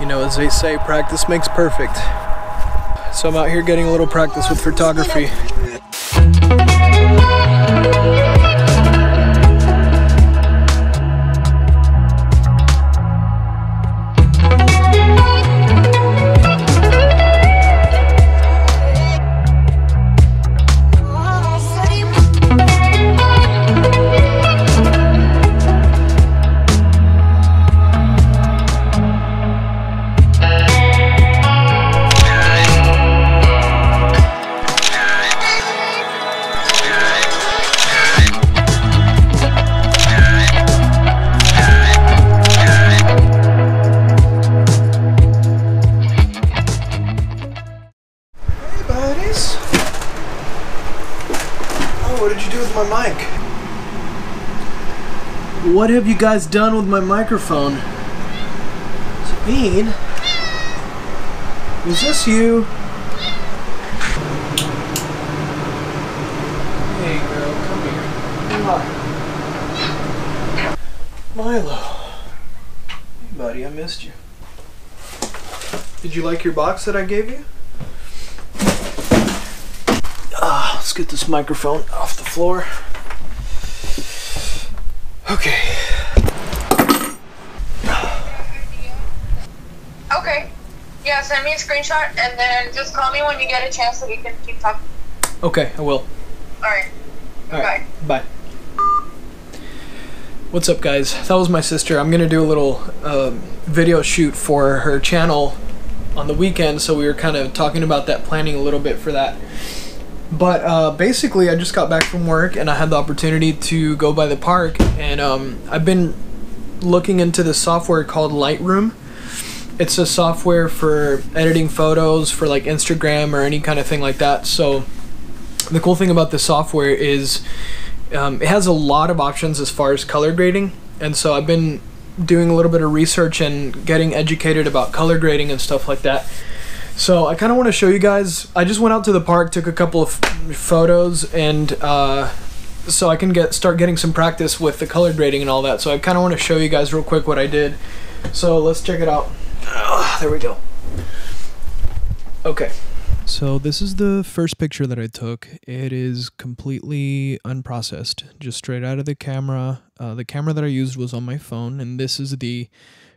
You know, as they say, practice makes perfect. So I'm out here getting a little practice with photography. What have you guys done with my microphone? Sabine? Is this you? Hey girl, come here. Come. Milo. Hey buddy, I missed you. Did you like your box that I gave you? Ah, let's get this microphone off the floor. Okay. Yeah, send me a screenshot and then just call me when you get a chance so we can keep talking. Okay, I will. Alright. All right. Bye. Bye. What's up, guys? That was my sister. I'm gonna do a little um, video shoot for her channel on the weekend, so we were kind of talking about that, planning a little bit for that. But uh, basically, I just got back from work and I had the opportunity to go by the park, and um, I've been looking into this software called Lightroom. It's a software for editing photos for like Instagram or any kind of thing like that. So the cool thing about this software is um, it has a lot of options as far as color grading. And so i've been doing a little bit of research and getting educated about color grading and stuff like that. So i kind of want to show you guys i just went out to the park took a couple of photos and uh, so i can get start getting some practice with the color grading and all that. So i kind of want to show you guys real quick what i did. So let's check it out Ah, there we go okay so this is the first picture that I took. It is completely unprocessed, just straight out of the camera. Uh, the camera that I used was on my phone, and this is the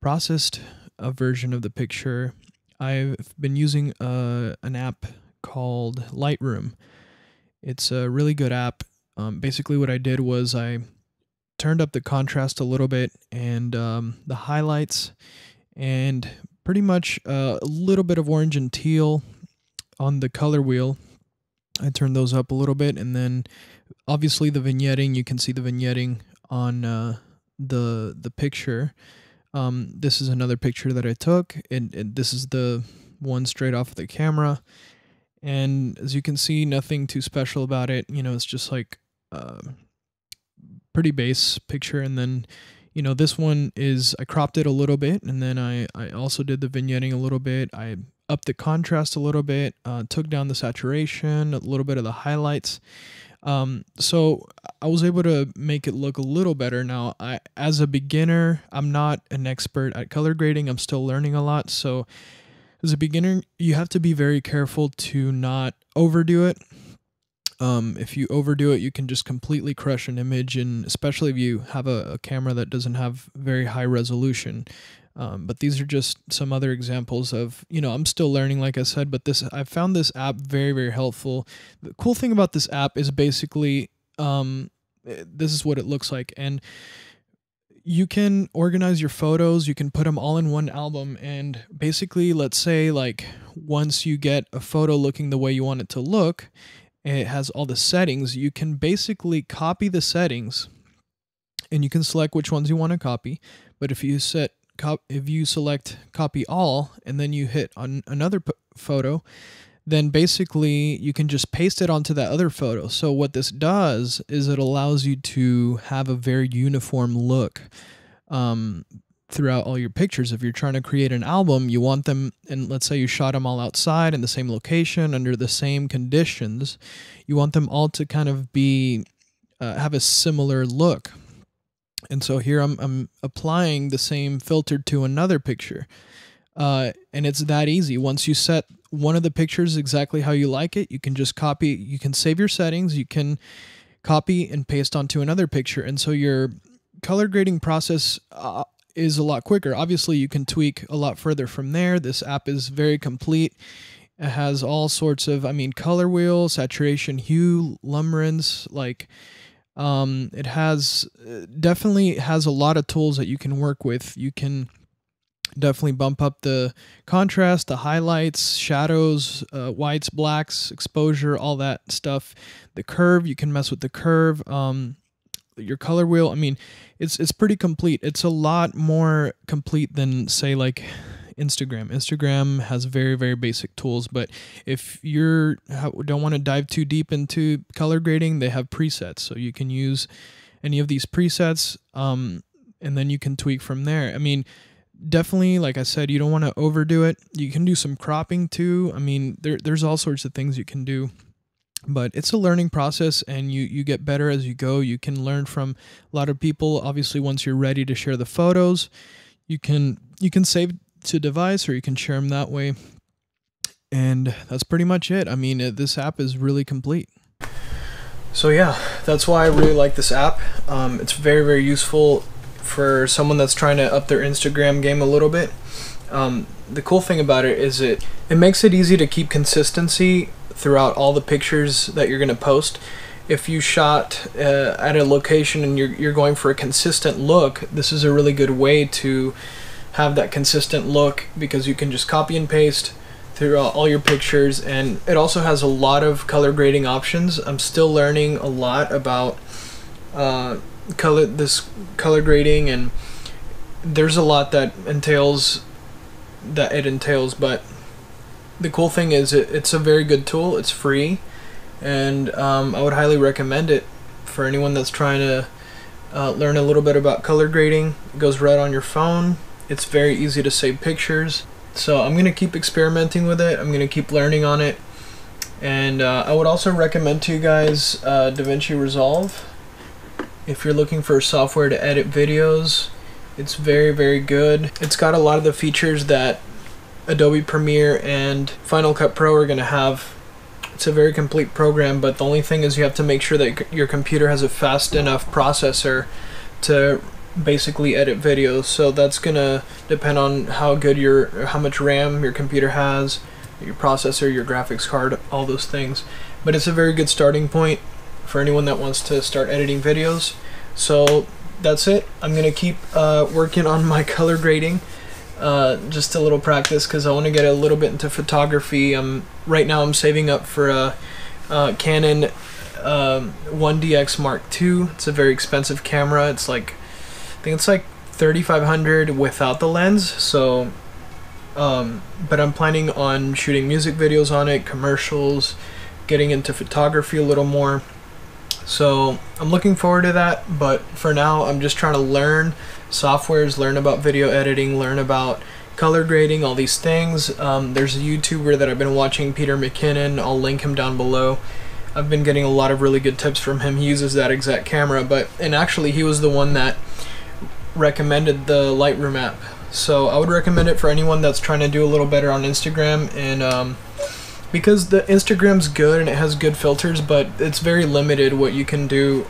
processed uh, version of the picture. I've been using uh, an app called Lightroom. It's a really good app. Um, basically, what I did was I turned up the contrast a little bit and um, the highlights, and pretty much a little bit of orange and teal on the color wheel. I turned those up a little bit, and then obviously the vignetting. You can see the vignetting on uh, the the picture. Um, this is another picture that I took, and, and this is the one straight off of the camera. And as you can see, nothing too special about it. You know, it's just like uh, pretty base picture, and then you know this one is I cropped it a little bit, and then I I also did the vignetting a little bit. I upped the contrast a little bit, uh, took down the saturation, a little bit of the highlights. Um, so I was able to make it look a little better. Now, I, as a beginner, I'm not an expert at color grading. I'm still learning a lot. So, as a beginner, you have to be very careful to not overdo it. Um, if you overdo it, you can just completely crush an image, and especially if you have a, a camera that doesn't have very high resolution. Um, but these are just some other examples of, you know, I'm still learning, like I said, but this, I found this app very, very helpful. The cool thing about this app is basically, um, this is what it looks like. And you can organize your photos, you can put them all in one album. And basically, let's say, like, once you get a photo looking the way you want it to look, it has all the settings, you can basically copy the settings and you can select which ones you want to copy. But if you set if you select copy all and then you hit on another photo, then basically you can just paste it onto that other photo. So what this does is it allows you to have a very uniform look um, throughout all your pictures. If you're trying to create an album, you want them, and let's say you shot them all outside in the same location under the same conditions, you want them all to kind of be uh, have a similar look. And so here I'm, I'm applying the same filter to another picture. Uh, and it's that easy. Once you set one of the pictures exactly how you like it, you can just copy, you can save your settings, you can copy and paste onto another picture. And so your color grading process uh, is a lot quicker. Obviously, you can tweak a lot further from there. This app is very complete. It has all sorts of, I mean, color wheel, saturation, hue, luminance, like um, it has uh, definitely has a lot of tools that you can work with. You can definitely bump up the contrast, the highlights, shadows, uh, whites, blacks, exposure, all that stuff. The curve, you can mess with the curve. Um, your color wheel. I mean, it's it's pretty complete. It's a lot more complete than say like Instagram. Instagram has very very basic tools, but if you're don't want to dive too deep into color grading, they have presets, so you can use any of these presets, um, and then you can tweak from there. I mean, definitely, like I said, you don't want to overdo it. You can do some cropping too. I mean, there there's all sorts of things you can do but it's a learning process and you you get better as you go. You can learn from a lot of people. Obviously once you're ready to share the photos you can you can save to device or you can share them that way. And that's pretty much it. I mean it, this app is really complete. So yeah that's why i really like this app. Um, it's very very useful for someone that's trying to up their instagram game a little bit. Um, the cool thing about it is it it makes it easy to keep consistency throughout all the pictures that you're going to post. If you shot uh, at a location and you're, you're going for a consistent look, this is a really good way to have that consistent look because you can just copy and paste throughout all your pictures and it also has a lot of color grading options. I'm still learning a lot about uh, color this color grading and there's a lot that entails that it entails but the cool thing is it, it's a very good tool. It's free, and um, I would highly recommend it for anyone that's trying to uh, learn a little bit about color grading. It goes right on your phone. It's very easy to save pictures. So I'm gonna keep experimenting with it. I'm gonna keep learning on it, and uh, I would also recommend to you guys uh, DaVinci Resolve. If you're looking for software to edit videos, it's very very good. It's got a lot of the features that Adobe Premiere and Final Cut Pro are going to have. It's a very complete program, but the only thing is you have to make sure that your computer has a fast enough processor to basically edit videos. So that's going to depend on how good your, how much RAM your computer has, your processor, your graphics card, all those things. But it's a very good starting point for anyone that wants to start editing videos. So that's it. I'm going to keep uh, working on my color grading. Uh, just a little practice because I want to get a little bit into photography. Um, right now I'm saving up for a, a Canon um, 1DX Mark II. It's a very expensive camera. It's like I think it's like 3500 without the lens. So, um, but I'm planning on shooting music videos on it, commercials, getting into photography a little more. So I'm looking forward to that. But for now, I'm just trying to learn softwares, learn about video editing, learn about color grading, all these things. Um, there's a YouTuber that I've been watching, Peter McKinnon. I'll link him down below. I've been getting a lot of really good tips from him. He uses that exact camera, but and actually he was the one that recommended the Lightroom app. So I would recommend it for anyone that's trying to do a little better on Instagram and um, because the Instagram's good and it has good filters, but it's very limited what you can do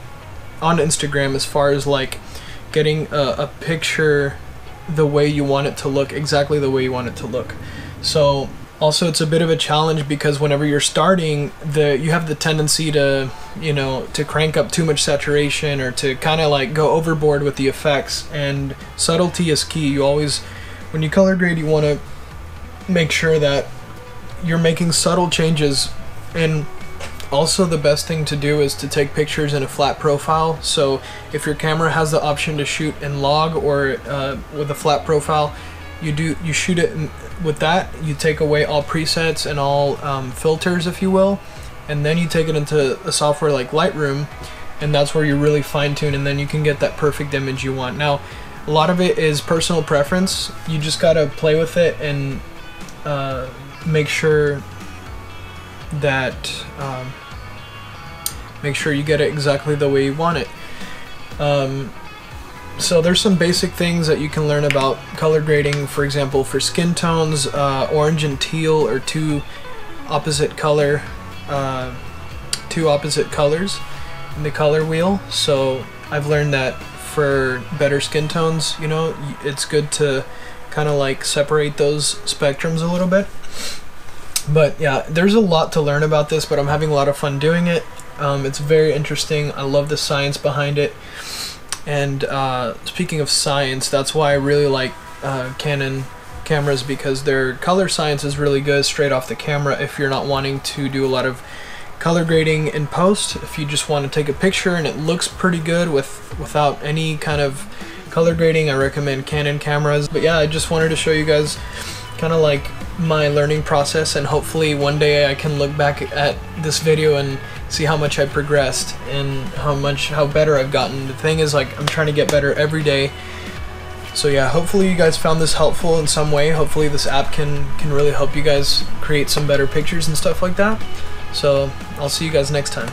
on Instagram as far as like getting a, a picture the way you want it to look, exactly the way you want it to look. So also it's a bit of a challenge because whenever you're starting the you have the tendency to you know to crank up too much saturation or to kind of like go overboard with the effects and subtlety is key you always when you color grade you want to make sure that you're making subtle changes and also, the best thing to do is to take pictures in a flat profile. So if your camera has the option to shoot in log or uh, with a flat profile, you do you shoot it with that. You take away all presets and all um, filters, if you will, and then you take it into a software like Lightroom, and that's where you really fine tune, and then you can get that perfect image you want. Now, a lot of it is personal preference. You just gotta play with it and uh, make sure that um, make sure you get it exactly the way you want it. Um, so there's some basic things that you can learn about color grading. For example, for skin tones, uh, orange and teal are two opposite color, uh, two opposite colors in the color wheel. So I've learned that for better skin tones, you know, it's good to kind of like separate those spectrums a little bit. But yeah, there's a lot to learn about this, but I'm having a lot of fun doing it. Um, it's very interesting. I love the science behind it. And uh, speaking of science, that's why I really like uh, Canon cameras because their color science is really good straight off the camera if you're not wanting to do a lot of color grading in post if you just want to take a picture and it looks pretty good with without any kind of color grading I recommend Canon cameras. But yeah I just wanted to show you guys kind of like my learning process and hopefully one day I can look back at this video and see how much I progressed and how much how better I've gotten. The thing is like I'm trying to get better every day. So yeah hopefully you guys found this helpful in some way. Hopefully this app can can really help you guys create some better pictures and stuff like that. So I'll see you guys next time.